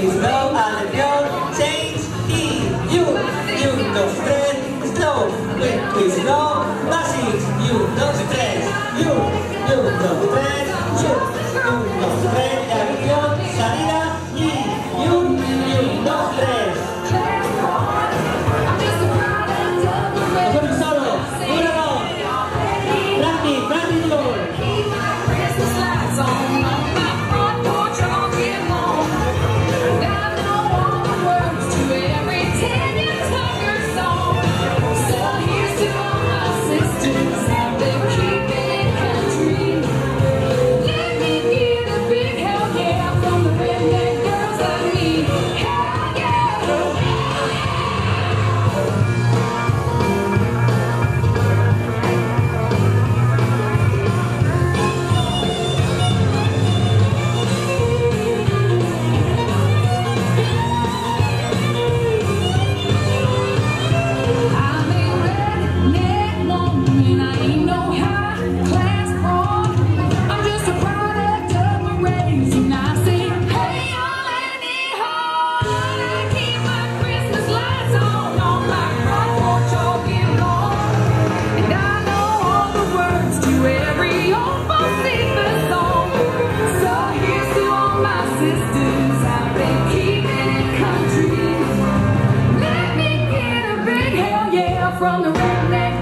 slow, atención, from the redneck